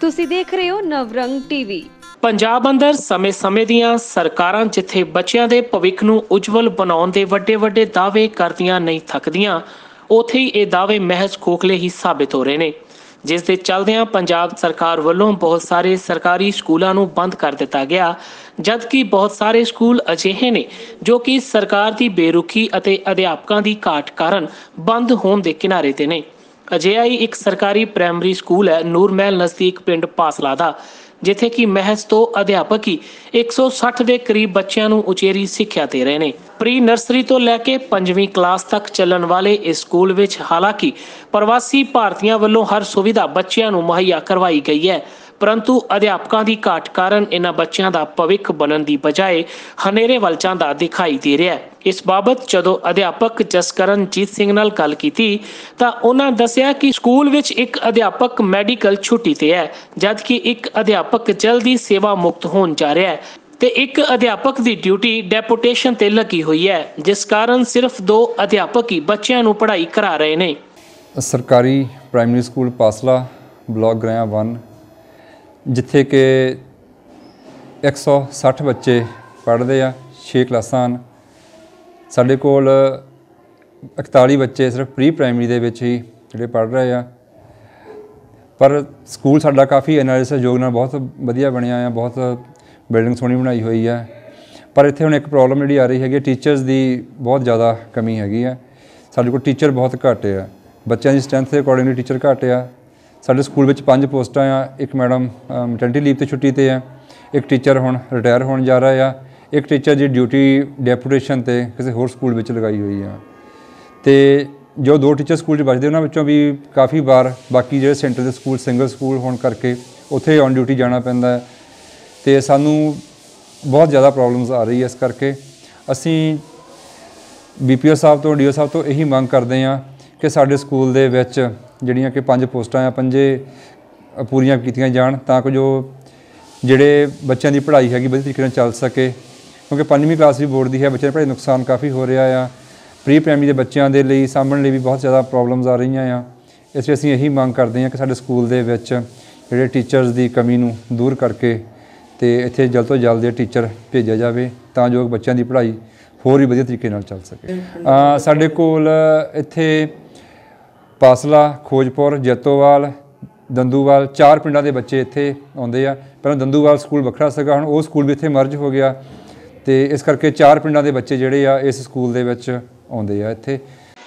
ਤੁਸੀਂ ਦੇਖ ਰਹੇ ਹੋ ਨਵਰੰਗ ਟੀਵੀ। ਪੰਜਾਬ ਅੰਦਰ ਸਮੇਂ-ਸਮੇਂ ਦੀਆਂ ਸਰਕਾਰਾਂ ਜਿੱਥੇ ਬੱਚਿਆਂ ਦੇ ਭਵਿੱਖ ਨੂੰ ਉਜਵਲ ਬਣਾਉਣ ਦੇ ਵੱਡੇ-ਵੱਡੇ ਦਾਅਵੇ ਕਰਦੀਆਂ ਨਹੀਂ ਥੱਕਦੀਆਂ, ਉੱਥੇ ਹੀ ਇਹ ਦਾਅਵੇ ਮਹਿਜ਼ ਖੋਖਲੇ ਹੀ ਸਾਬਿਤ ਹੋ ਰਹੇ ਨੇ। ਜਿਸ ਦੇ ਚੱਲਦਿਆਂ ਪੰਜਾਬ ਸਰਕਾਰ ਵੱਲੋਂ ਬਹੁਤ ਸਾਰੇ ਸਰਕਾਰੀ ਸਕੂਲਾਂ ਨੂੰ ਬੰਦ ਕਰ ਦਿੱਤਾ ਗਿਆ, ਜਦਕਿ ਬਹੁਤ ਸਾਰੇ ਸਕੂਲ ਅਜਿਹੇ ਨੇ ਜੋ ਕਿ ਸਰਕਾਰ ਦੀ ਬੇਰੁਖੀ ਅਤੇ ਅਧਿਆਪਕਾਂ ਦੀ ਘਾਟ ਕਾਰਨ ਬੰਦ ਹੋਣ ਦੇ ਕਿਨਾਰੇ ਤੇ ਨੇ। ਅਜਿਹਾ ਹੀ ਇੱਕ ਸਰਕਾਰੀ ਪ੍ਰਾਇਮਰੀ ਸਕੂਲ ਹੈ ਨੂਰਮਹਿਲ ਨਜ਼ਦੀਕ ਪਿੰਡ ਪਾਸਲਾ ਦਾ, ਜਿੱਥੇ ਕਿ ਮਹਿਜ਼ ਤੋਂ ਅਧਿਆਪਕ ਹੀ 160 ਦੇ ਕਰੀਬ ਬੱਚਿਆਂ ਨੂੰ ਉਚੇਰੀ ਸਿੱਖਿਆ ਦੇ ਰਹੇ ਨੇ। ਪ੍ਰੀ ਨਰਸਰੀ ਤੋਂ ਲੈ ਕੇ 5ਵੀਂ ਕਲਾਸ ਤੱਕ ਚੱਲਣ ਵਾਲੇ ਇਸ ਸਕੂਲ ਵਿੱਚ ਹਾਲਾਂਕਿ ਪ੍ਰਵਾਸੀ ਭਾਰਤੀਆਂ ਵੱਲੋਂ ਹਰ ਸੁਵਿਧਾ ਬੱਚਿਆਂ ਨੂੰ ਮੁਹੱਈਆ ਕਰਵਾਈ ਗਈ ਹੈ। ਪਰੰਤੂ ਅਧਿਆਪਕਾਂ ਦੀ ਘਾਟ ਕਾਰਨ ਇਹਨਾਂ ਬੱਚਿਆਂ ਦਾ ਭਵਿੱਖ ਬਣਨ ਦੀ ਬਜਾਏ ਹਨੇਰੇ ਵੱਲ ਜਾਂਦਾ ਦਿਖਾਈ ਦੇ ਰਿਹਾ ਹੈ। ਇਸ ਬਾਬਤ ਜਦੋਂ ਅਧਿਆਪਕ ਜਸਕਰਨਜੀਤ ਸਿੰਘ ਨਾਲ ਗੱਲ ਕੀਤੀ ਤਾਂ ਉਹਨਾਂ ਦੱਸਿਆ ਕਿ ਸਕੂਲ ਵਿੱਚ ਇੱਕ ਅਧਿਆਪਕ ਮੈਡੀਕਲ ਛੁੱਟੀ ਤੇ ਹੈ, ਜਦਕਿ ਇੱਕ ਅਧਿਆਪਕ ਜਲਦੀ ਸੇਵਾ ਮੁਕਤ ਹੋਣ ਜਾ ਰਿਹਾ ਹੈ ਤੇ ਇੱਕ ਅਧਿਆਪਕ ਦੀ ਡਿਊਟੀ ਡੈਪੂਟੇਸ਼ਨ ਤੇ ਲੱਗੀ ਹੋਈ ਹੈ, ਜਿਸ ਕਾਰਨ ਸਿਰਫ ਦੋ ਅਧਿਆਪਕ ਹੀ ਬੱਚਿਆਂ ਨੂੰ ਪੜ੍ਹਾਈ ਕਰਾ ਰਹੇ ਨੇ। ਸਰਕਾਰੀ ਪ੍ਰਾਇਮਰੀ ਸਕੂਲ ਪਾਸਲਾ, ਬਲਾਕ ਗ੍ਰਾਇਆ 1 ਜਿੱਥੇ ਕਿ 160 ਬੱਚੇ ਪੜ੍ਹਦੇ ਆ 6 ਕਲਾਸਾਂ ਹਨ। ਸਾਡੇ ਕੋਲ 41 ਬੱਚੇ ਸਿਰਫ ਪ੍ਰੀ ਪ੍ਰਾਇਮਰੀ ਦੇ ਵਿੱਚ ਹੀ ਜਿਹੜੇ ਪੜ੍ਹ ਰਹੇ ਆ। ਪਰ ਸਕੂਲ ਸਾਡਾ ਕਾਫੀ ਐਨਾਲਿਸਿਸ ਸਹਿਯੋਗ ਨਾਲ ਬਹੁਤ ਵਧੀਆ ਬਣਿਆ ਆ, ਬਹੁਤ ਬਿਲਡਿੰਗ ਸੋਹਣੀ ਬਣਾਈ ਹੋਈ ਆ। ਪਰ ਇੱਥੇ ਹੁਣ ਇੱਕ ਪ੍ਰੋਬਲਮ ਜਿਹੜੀ ਆ ਰਹੀ ਹੈਗੀ ਟੀਚਰਸ ਦੀ ਬਹੁਤ ਜ਼ਿਆਦਾ ਕਮੀ ਹੈਗੀ ਆ। ਸਾਡੇ ਕੋਲ ਟੀਚਰ ਬਹੁਤ ਘੱਟ ਆ। ਬੱਚਿਆਂ ਦੀ ਸਟਰੈਂਥ ਦੇ ਅਕੋਰਡਿੰਗਲੀ ਟੀਚਰ ਘੱਟ ਆ। ਸਾਡੇ ਸਕੂਲ ਵਿੱਚ ਪੰਜ ਪੋਸਟਾਂ ਆ, ਇੱਕ ਮੈਡਮ ਮੈਟਰਨਿਟੀ ਲੀਵ ਤੇ ਛੁੱਟੀ ਤੇ ਆ, ਇੱਕ ਟੀਚਰ ਹੁਣ ਰਿਟਾਇਰ ਹੋਣ ਜਾ ਰਿਹਾ ਆ, ਇੱਕ ਟੀਚਰ ਦੀ ਡਿਊਟੀ ਡੈਪੂਟੇਸ਼ਨ ਤੇ ਕਿਸੇ ਹੋਰ ਸਕੂਲ ਵਿੱਚ ਲਗਾਈ ਹੋਈ ਆ। ਤੇ ਜੋ ਦੋ ਟੀਚਰ ਸਕੂਲ 'ਚ ਬਚਦੇ, ਉਹਨਾਂ ਵਿੱਚੋਂ ਵੀ ਕਾਫੀ ਵਾਰ ਬਾਕੀ ਜਿਹੜੇ ਸੈਂਟਰ ਦੇ ਸਕੂਲ ਸਿੰਗਲ ਸਕੂਲ ਹੋਣ ਕਰਕੇ ਉੱਥੇ ਔਨ ਡਿਊਟੀ ਜਾਣਾ ਪੈਂਦਾ ਹੈ। ਤੇ ਸਾਨੂੰ ਬਹੁਤ ਜ਼ਿਆਦਾ ਪ੍ਰੋਬਲਮਸ ਆ ਰਹੀ ਹੈ ਇਸ ਕਰਕੇ। ਅਸੀਂ ਬੀਪੀਓ ਸਾਹਿਬ ਤੋਂ ਡੀਓ ਸਾਹਿਬ ਤੋਂ ਇਹੀ ਮੰਗ ਕਰਦੇ ਹਾਂ ਕਿ ਸਾਡੇ ਸਕੂਲ ਦੇ ਵਿੱਚ ਜਿਹੜੀਆਂ ਕਿ ਪੰਜ ਪੋਸਟਾਂ ਆ ਪੰਜੇ ਪੂਰੀਆਂ ਕੀਤੀਆਂ ਜਾਣ ਤਾਂ ਕਿ ਜੋ ਜਿਹੜੇ ਬੱਚਿਆਂ ਦੀ ਪੜ੍ਹਾਈ ਹੈਗੀ ਵਧੀਆ ਤਰੀਕੇ ਨਾਲ ਚੱਲ ਸਕੇ। ਕਿਉਂਕਿ ਪੰਜਵੀਂ ਕਲਾਸ ਵੀ ਬੋਰਡ ਦੀ ਹੈ ਬੱਚਿਆਂ ਦੀ ਪੜ੍ਹਾਈ ਨੁਕਸਾਨ ਕਾਫੀ ਹੋ ਰਿਹਾ ਆ। ਪ੍ਰੀ ਪ੍ਰਾਇਮਰੀ ਦੇ ਬੱਚਿਆਂ ਦੇ ਲਈ ਸਾਂਭਣ ਲਈ ਵੀ ਬਹੁਤ ਜ਼ਿਆਦਾ ਪ੍ਰੋਬਲਮਸ ਆ ਰਹੀਆਂ ਆ। ਇਸ ਲਈ ਅਸੀਂ ਇਹੀ ਮੰਗ ਕਰਦੇ ਹਾਂ ਕਿ ਸਾਡੇ ਸਕੂਲ ਦੇ ਵਿੱਚ ਜਿਹੜੇ ਟੀਚਰਸ ਦੀ ਕਮੀ ਨੂੰ ਦੂਰ ਕਰਕੇ ਤੇ ਇੱਥੇ ਜਲਦ ਤੋਂ ਜਲਦ ਟੀਚਰ ਭੇਜਿਆ ਜਾਵੇ ਤਾਂ ਜੋ ਬੱਚਿਆਂ ਦੀ ਪੜ੍ਹਾਈ ਹੋਰ ਵੀ ਵਧੀਆ ਤਰੀਕੇ ਨਾਲ ਚੱਲ ਸਕੇ। ਸਾਡੇ ਕੋਲ ਇੱਥੇ ਪਾਸਲਾ, ਖੋਜਪੁਰ, ਜੱਤੋਵਾਲ, ਦੰਦੂਵਾਲ, ਚਾਰ ਪਿੰਡਾਂ ਦੇ ਬੱਚੇ ਇੱਥੇ ਆਉਂਦੇ ਆ। ਪਹਿਲਾਂ ਦੰਦੂਵਾਲ ਸਕੂਲ ਵੱਖਰਾ ਸੀਗਾ, ਹੁਣ ਉਹ ਸਕੂਲ ਵੀ ਇੱਥੇ ਮਰਜ ਹੋ ਗਿਆ। ਤੇ ਇਸ ਕਰਕੇ ਚਾਰ ਪਿੰਡਾਂ ਦੇ ਬੱਚੇ ਜਿਹੜੇ ਆ, ਇਸ ਸਕੂਲ ਦੇ ਵਿੱਚ ਆਉਂਦੇ ਆ ਇੱਥੇ।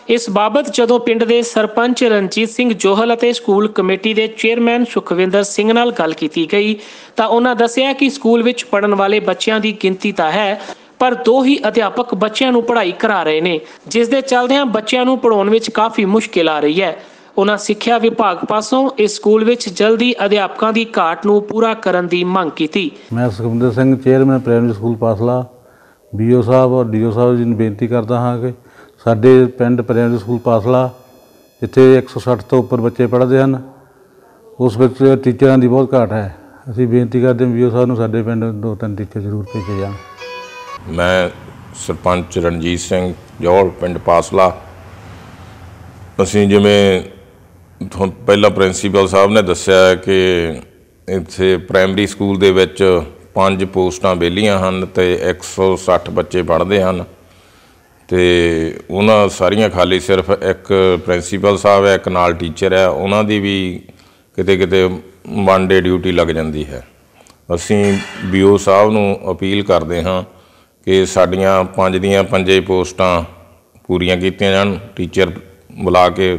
ਇਸ ਬਾਬਤ ਜਦੋਂ ਪਿੰਡ ਦੇ ਸਰਪੰਚ ਰਣਜੀਤ ਸਿੰਘ ਜੋਹਲ ਅਤੇ ਸਕੂਲ ਕਮੇਟੀ ਦੇ ਚੇਅਰਮੈਨ ਸੁਖਵਿੰਦਰ ਸਿੰਘ ਨਾਲ ਗੱਲ ਕੀਤੀ ਗਈ, ਤਾਂ ਉਹਨਾਂ ਦੱਸਿਆ ਕਿ ਸਕੂਲ ਵਿੱਚ ਪੜਨ ਵਾਲੇ ਬੱਚਿਆਂ ਦੀ ਗਿਣਤੀ ਤਾਂ ਹੈ ਪਰ ਦੋ ਹੀ ਅਧਿਆਪਕ ਬੱਚਿਆਂ ਨੂੰ ਪੜ੍ਹਾਈ ਕਰਾ ਰਹੇ ਨੇ ਜਿਸ ਦੇ ਚੱਲਦਿਆਂ ਬੱਚਿਆਂ ਨੂੰ ਪੜਾਉਣ ਵਿੱਚ ਕਾਫੀ ਮੁਸ਼ਕਿਲ ਆ ਰਹੀ ਹੈ। ਉਹਨਾਂ ਸਿੱਖਿਆ ਵਿਭਾਗ ਪਾਸੋਂ ਇਸ ਸਕੂਲ ਵਿੱਚ ਜਲਦੀ ਅਧਿਆਪਕਾਂ ਦੀ ਘਾਟ ਨੂੰ ਪੂਰਾ ਕਰਨ ਦੀ ਮੰਗ ਕੀਤੀ। ਮੈਂ Sukhwinder Singh chairman primary school Pasla BO ਸਾਹਿਬ ਔਰ ਡੀਓ ਸਾਹਿਬ ਜੀ ਨੂੰ ਬੇਨਤੀ ਕਰਦਾ ਹਾਂ ਕਿ ਸਾਡੇ ਪਿੰਡ ਪ੍ਰਾਇਮਰੀ ਸਕੂਲ ਪਾਸਲਾ, ਜਿੱਥੇ 160 ਤੋਂ ਉੱਪਰ ਬੱਚੇ ਪੜ੍ਹਦੇ ਹਨ, ਉਸ ਵਿੱਚ ਟੀਚਰਾਂ ਦੀ ਬਹੁਤ ਘਾਟ ਹੈ। ਅਸੀਂ ਬੇਨਤੀ ਕਰਦੇ ਹਾਂ ਬੀਓ ਸਾਹਿਬ ਨੂੰ ਸਾਡੇ ਪਿੰਡ ਦੋ ਤਿੰਨ ਟੀਚਰ ਜ਼ਰੂਰ ਭੇਜੇ ਜਾਣ। ਮੈਂ ਸਰਪੰਚ ਰਣਜੀਤ ਸਿੰਘ ਜੋਲ ਪਿੰਡ ਪਾਸਲਾ। ਅਸੀਂ ਜਿਵੇਂ ਤੁਹਾਨੂੰ ਪਹਿਲਾਂ ਪ੍ਰਿੰਸੀਪਲ ਸਾਹਿਬ ਨੇ ਦੱਸਿਆ ਕਿ ਇੱਥੇ ਪ੍ਰਾਇਮਰੀ ਸਕੂਲ ਦੇ ਵਿੱਚ ਪੰਜ ਪੋਸਟਾਂ ਵਿਹਲੀਆਂ ਹਨ ਤੇ 160 ਬੱਚੇ ਪੜ੍ਹਦੇ ਹਨ ਤੇ ਉਹਨਾਂ ਸਾਰੀਆਂ ਖਾਲੀ ਸਿਰਫ ਇੱਕ ਪ੍ਰਿੰਸੀਪਲ ਸਾਹਿਬ ਹੈ, ਇੱਕ ਨਾਲ ਟੀਚਰ ਹੈ। ਉਹਨਾਂ ਦੀ ਵੀ ਕਿਤੇ ਕਿਤੇ ਵਨ ਡੇ ਡਿਊਟੀ ਲੱਗ ਜਾਂਦੀ ਹੈ। ਅਸੀਂ ਬੀਓ ਸਾਹਿਬ ਨੂੰ ਅਪੀਲ ਕਰਦੇ ਹਾਂ ਕਿ ਸਾਡੀਆਂ ਪੰਜ ਦੀਆਂ ਪੰਜੇ ਪੋਸਟਾਂ ਪੂਰੀਆਂ ਕੀਤੀਆਂ ਜਾਣ, ਟੀਚਰ ਬੁਲਾ ਕੇ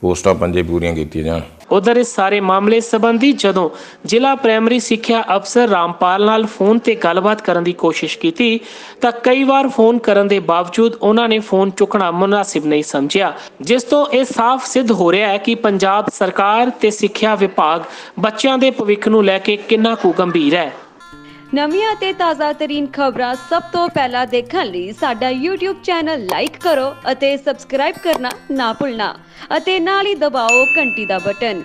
ਪੋਸਟਾਂ ਪੰਜੇ ਪੂਰੀਆਂ ਕੀਤੀਆਂ ਜਾਣ। ਉਧਰ ਇਸ ਸਾਰੇ ਮਾਮਲੇ ਸੰਬੰਧੀ ਜਦੋਂ ਜ਼ਿਲ੍ਹਾ ਪ੍ਰਾਇਮਰੀ ਸਿੱਖਿਆ ਅਫਸਰ ਰਾਮਪਾਲ ਨਾਲ ਫੋਨ ਤੇ ਗੱਲਬਾਤ ਕਰਨ ਦੀ ਕੋਸ਼ਿਸ਼ ਕੀਤੀ, ਤਾਂ ਕਈ ਵਾਰ ਫੋਨ ਕਰਨ ਦੇ ਬਾਵਜੂਦ ਉਹਨਾਂ ਨੇ ਫੋਨ ਚੁੱਕਣਾ ਮੁਨਾਸਿਬ ਨਹੀਂ ਸਮਝਿਆ, ਜਿਸ ਤੋਂ ਇਹ ਸਾਫ਼ ਸਿੱਧ ਹੋ ਰਿਹਾ ਹੈ ਕਿ ਪੰਜਾਬ ਸਰਕਾਰ ਤੇ ਸਿੱਖਿਆ ਵਿਭਾਗ ਬੱਚਿਆਂ ਦੇ ਭਵਿੱਖ ਨੂੰ ਲੈ ਕੇ ਕਿੰਨਾ ਕੁ ਗੰਭੀਰ ਹੈ। ਨਵੀਆਂ ਅਤੇ ਤਾਜ਼ਾ ਤਰੀਨ ਖਬਰਾਂ ਸਭ ਤੋਂ ਪਹਿਲਾਂ ਦੇਖਣ ਲਈ ਸਾਡਾ YouTube ਚੈਨਲ ਲਾਈਕ ਕਰੋ ਅਤੇ ਸਬਸਕ੍ਰਾਈਬ ਕਰਨਾ ਨਾ ਭੁੱਲਣਾ ਅਤੇ ਨਾਲ ਹੀ ਦਬਾਓ ਘੰਟੀ ਦਾ ਬਟਨ।